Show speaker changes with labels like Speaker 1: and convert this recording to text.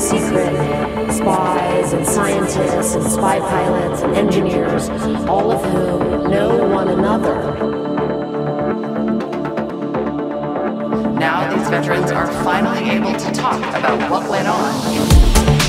Speaker 1: secret spies and scientists and spy pilots and engineers, all of whom know one another.
Speaker 2: Now these veterans are finally able to talk about what went on.